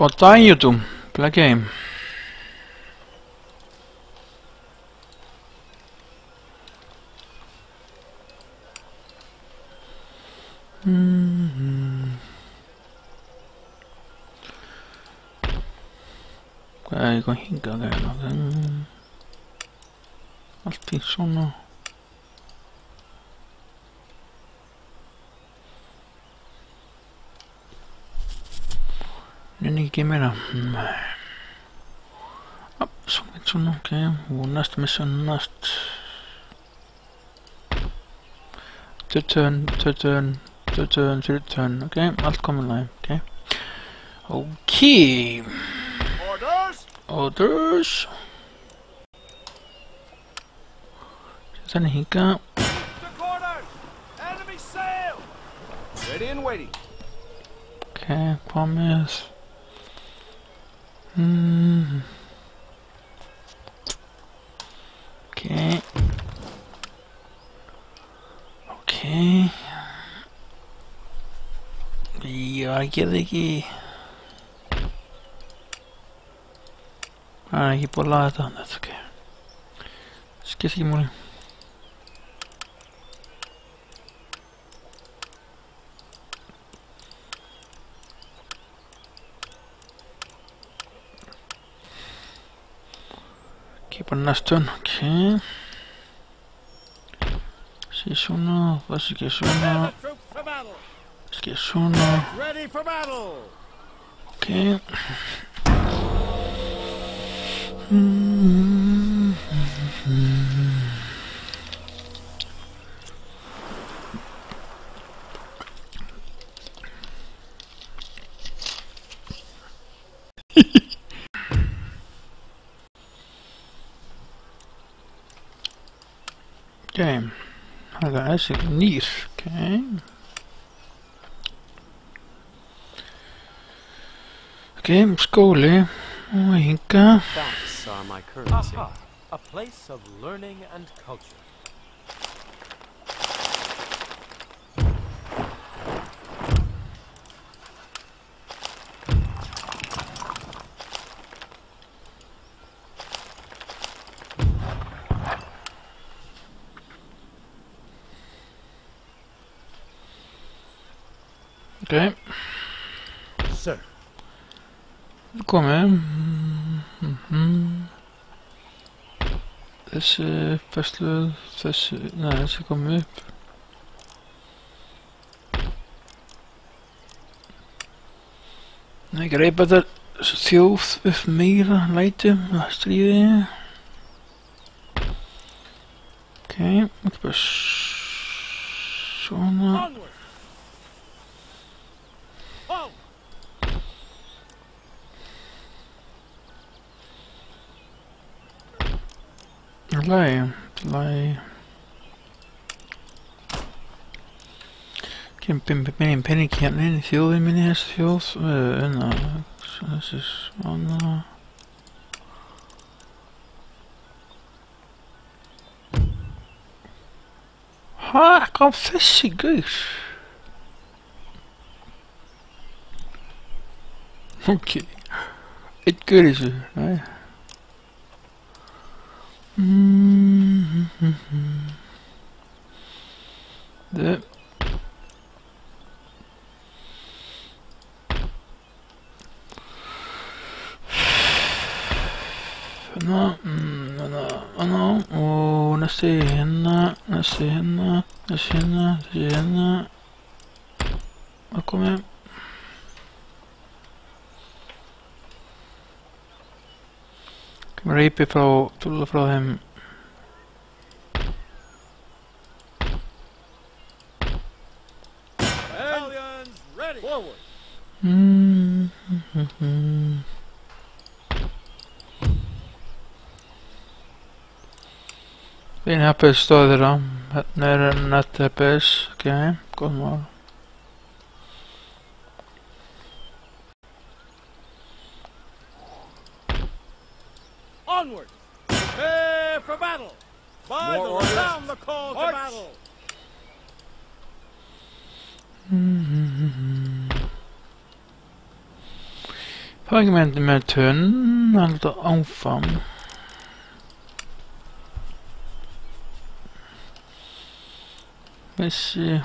What time you, do Play game. Mm-hmm. Mm -hmm. Hvað er ég að hinga þegar? Allt í svona... Igemelder. Oh, so okay. One mission last. To turn, to turn, to turn, to turn. Okay, allt komið læg. Okay. Okay. Orders. Orders. Þannig hinga. Ready and waiting. Okay, hvað með Okay. Okay. Okay. Joillakin. Ainakin puolella haetaan, That's Okay. Siis keskimulin. en Aston, ok. Si es uno, que es uno. Es que es uno. Ok. Það er þessi ok. Ok, skóli og hinga. Facts are my currency. Aha, a place of learning and culture. Ok, Sir. komið. Mhm. Þessi fæsluð, þessi, neða þessi komið upp. Nei, ekki reypa þetta þjóð upp meira lætum að stríði. Ok, er bara svona. Play, play. Geen meneer Penny hier, nee, fuel in meneer Skills. Eh, nou, dat is man. Ha, confessie, geus. Oké. Okay. Ik is ze, hè. Hva kom jeg? Kan reypi frá, tulla frá þeim Battalions ready! Forward! Mm, mm, mm. Þín heppis stóð þeirra, hérna er nett heppis, ok, góð mál. Onward! Prepare for battle! More sound the call March. to battle! Vorige mensen met hun aan de. Let's see.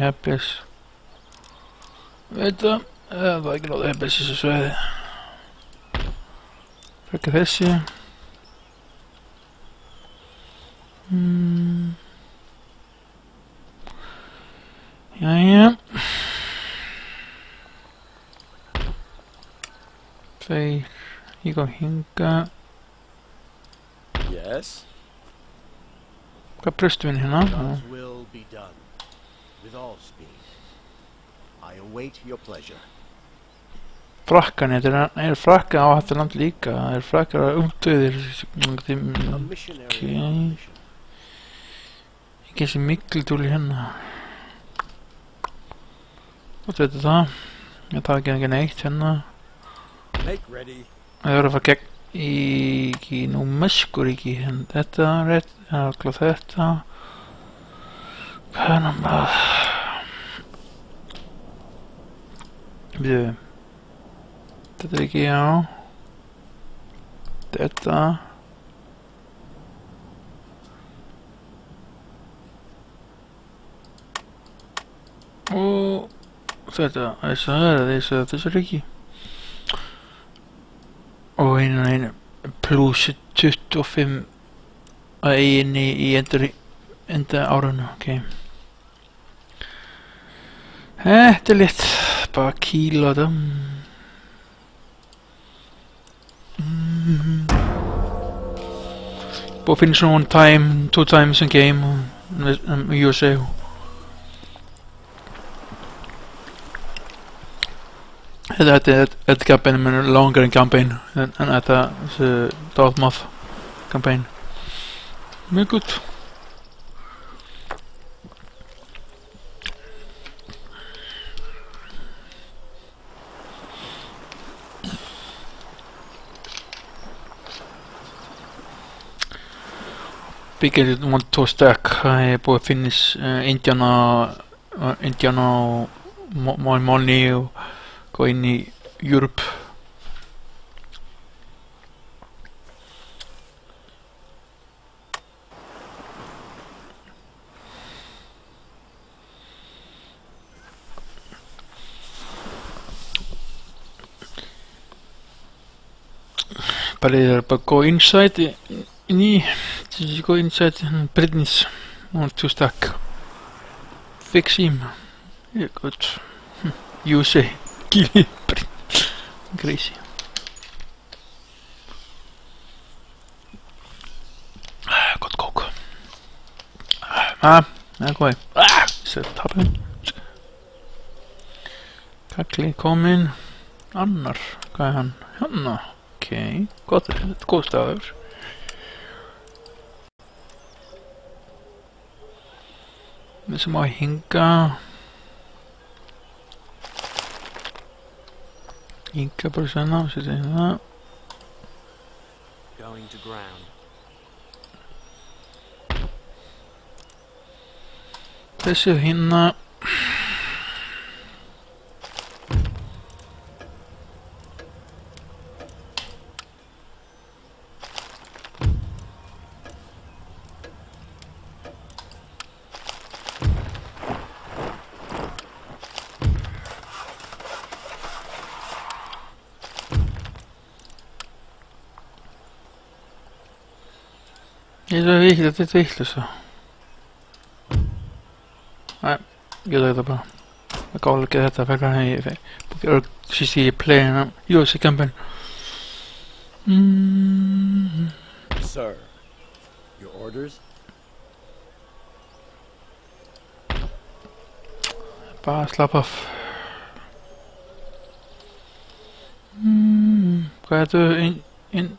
Heppis. Veit það, það var ekki náðu heppis þessu sveiði. Frekka þessi. Mm. Jæja. Tveir. Ég kom hinga. Yes? Hvað bröstu við hérna? God's will be done. With all speed. I await your pleasure. Frakkan, þetta er, er frakka á þetta land líka. Það er frakkar umtöðir. A missionary Okay. on a mission. Ekki þessi miklutúli hérna. Hvað veitir það? Ég tala ekki ekki neitt hérna. Það er að fara gegn í, í nú meskuríki en þetta er það er alltaf þetta hvað er hann bara við þetta er ekki já. Þetta. Og þetta þess að það er þess að þessu ríki og einu einu pluss 25 að eginni í endur enda árunu ok þetta er litt bara kíla þetta mm. að finna svona one time two times in game um, USA Þetta, þetta, þetta, þetta campaign er longer en campaign en, þetta þessi Dartmouth campaign. Mjög gott one to stack það er búið að finnis uh, Indiana uh, Indiana og Mo- Money og gå inn í Europe. Ég er bara að gå inside inn í just go inside and Britney's one to stack fix him. Yeah good Hm, USA Gili Crazy Ah, Gott kók Ah, það góði Ah, sér tapin Kakli kominn Annar, hvað er hann? Hanna, ok Gott, þetta er góð staður Við sem á að hinga Hinga bara svona og setja hérna. Going to ground. Þessi hérna Ég er það vikið, þetta er vittlust Nej, gillar det bara. Jag gav lite detta för att jag fick se playerna gör sig kampen. Mm. Sir, your orders? Bara slapp av. Mm. Hvað er þetta? In, in,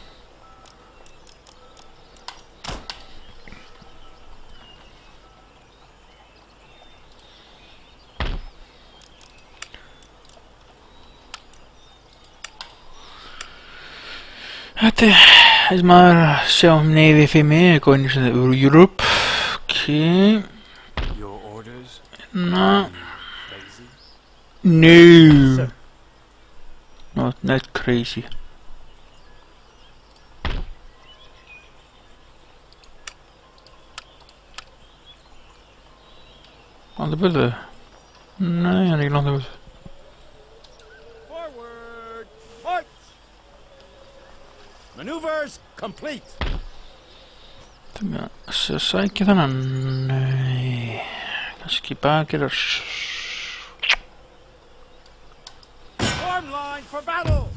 este es más Xiaomi FME Connection Europe. Okay. No. No. Not not crazy. Aan de bullen? Nee, ik nog niet. Maneuvers complete. σε εσά και θα είναι... Θα σκυπά και Form line for battle.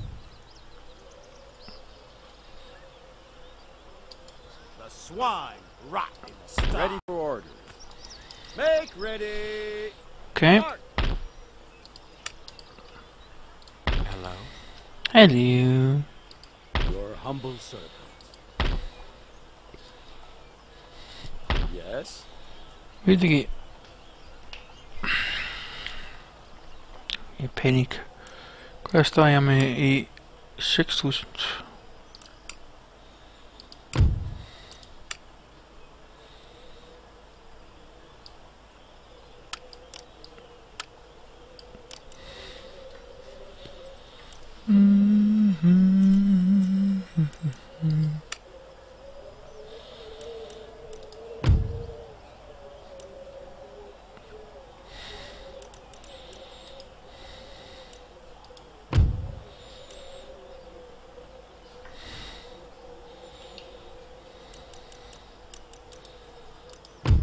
The swine rot in the stock. Ready for order. Make ready. Okay. Hello. Hello humble servant. Yes? Wie die... A panic. Quest I am a, a 6000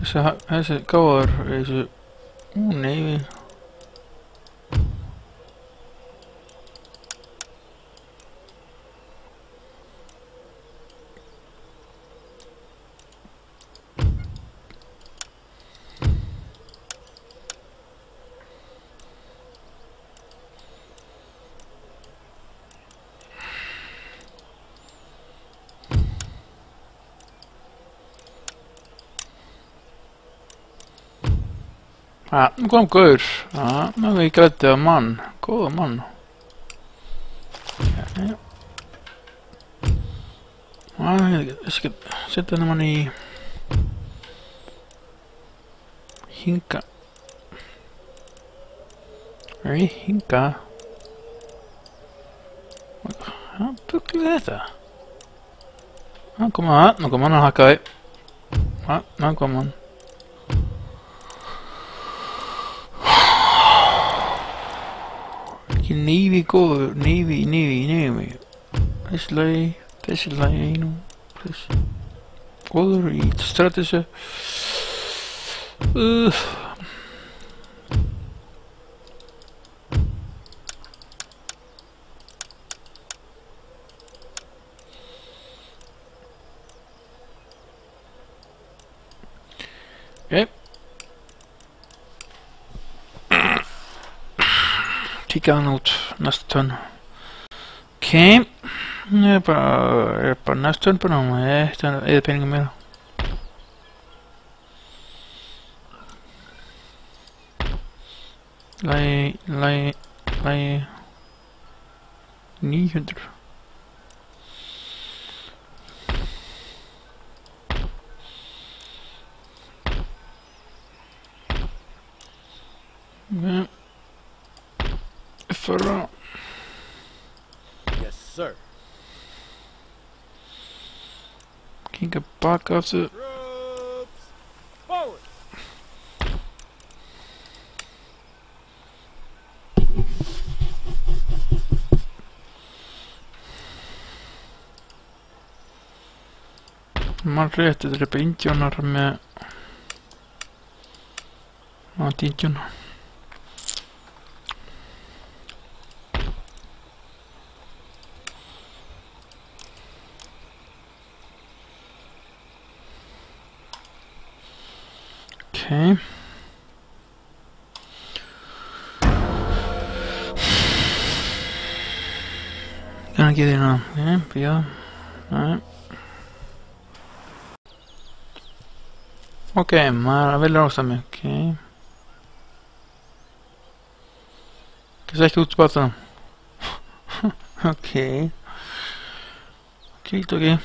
Essa, essa, qual hora? is não nee kom gaur. Já, nú við grætti að mann. Góða. Já, Já, ég skal setja hennar mann í hinga. Nei, hinga. Já, buklið þetta. Já, kom að, nú kom hann að hakka þig. Já, nú kom hann. Ekki neyfi góður, neyfi, neyfi, neyfi Þessi lagi, þessi lagi einu Þessi. Góður í stratissu uh. Ok Kíkja hann út næsta tönn. Ok Ég er bara, bara næsta tönn bara eða peningum meira Lægi, lægi, lægi. 900 block off it. Man rétti drepa indjónar með að Okay. Gonna get it on. Yeah, yeah. Alright. Okej, okay, Maravilla också med. Okej. Okay. Kanske jag ska okay. Okay, okay. okej.